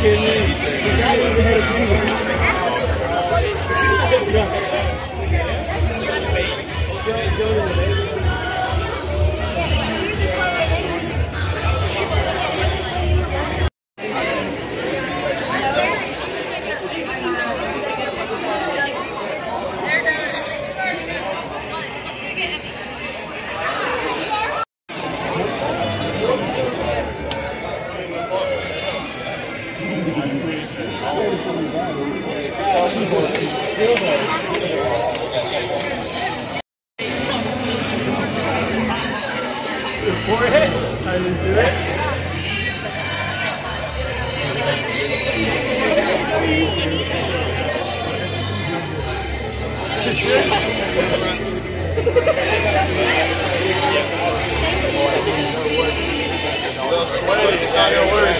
kidding me? Forehead. I didn't do it. Sweaty, it's not gonna work.